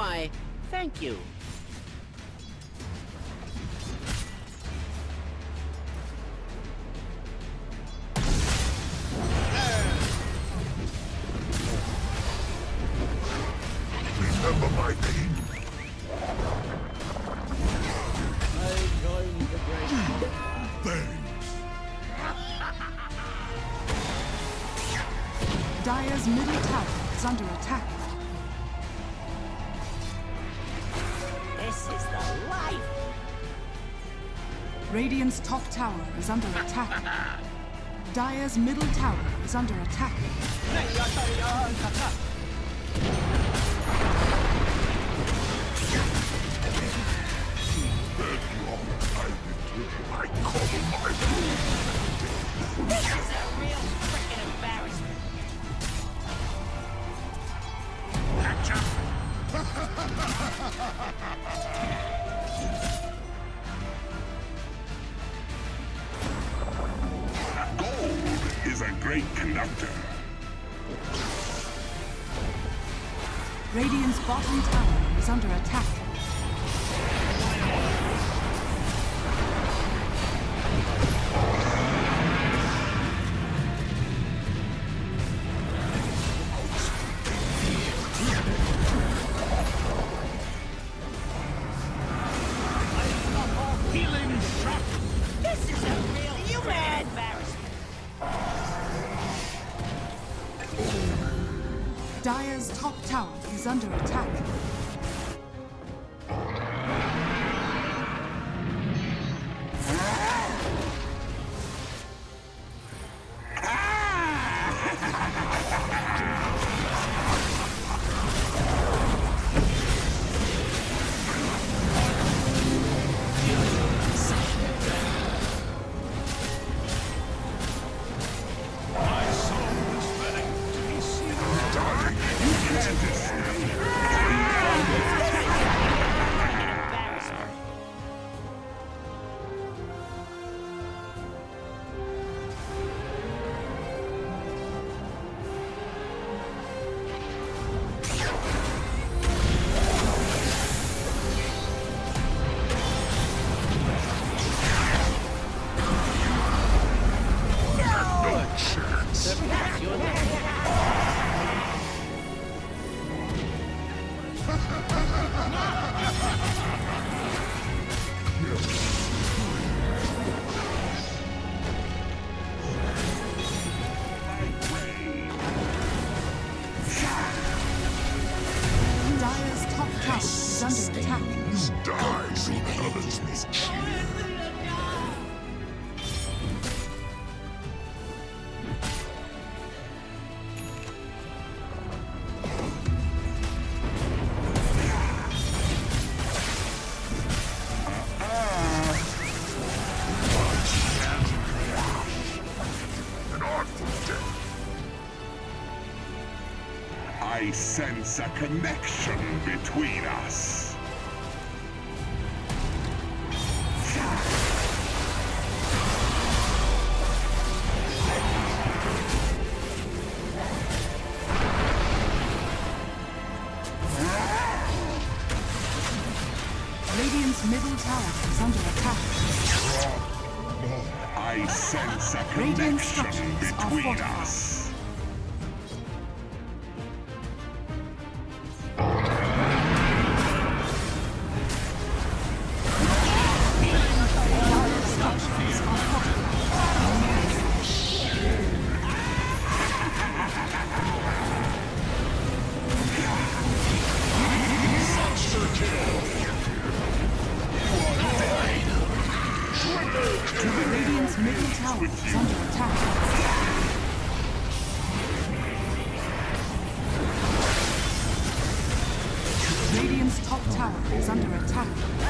Why, thank you. Radiant's top tower is under attack. Dire's middle tower is under attack. I into my own. This is a real freaking embarrassment. Gold a great conductor. Radiant's bottom tower is under attack. Is under attack. Is under attack. You die so others may. I sense a connection between us. Radiant's middle tower is under attack. I sense a connection between us. Tower is under. Radiant's top tower is under attack.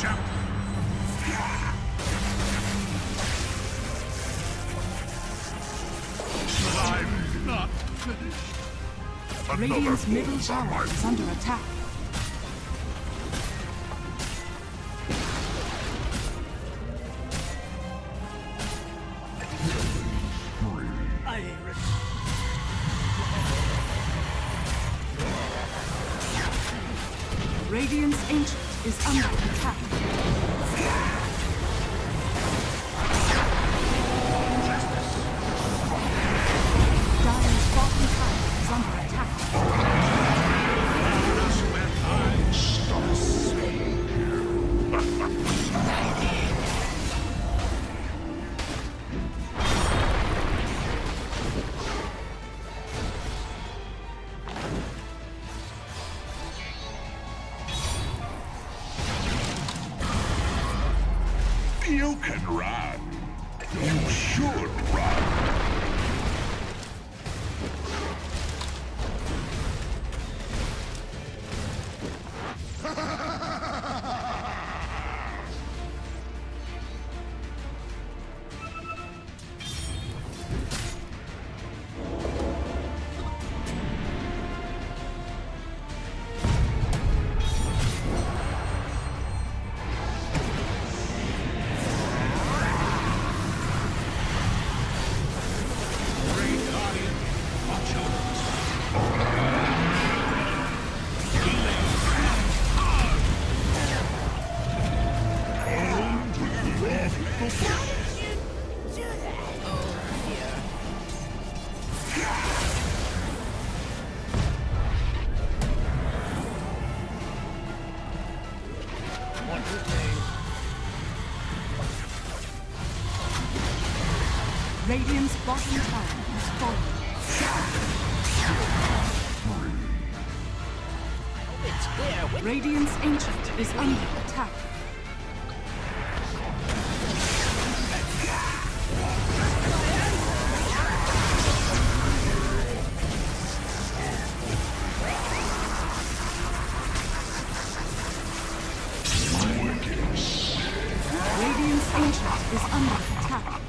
jump. I'm not finished. Another Radiant's middle tower is under attack. Radiant's Ancient is under attack. You can run. You should run. Radiant's ancient is under attack. Radiant's ancient is under attack.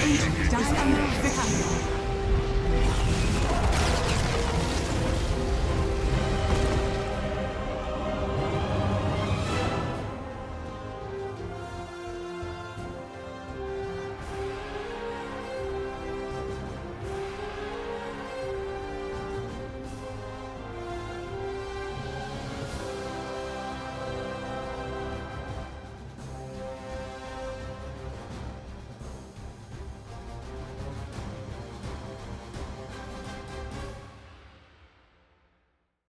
I sense a Radiant's connection ancient is under attack.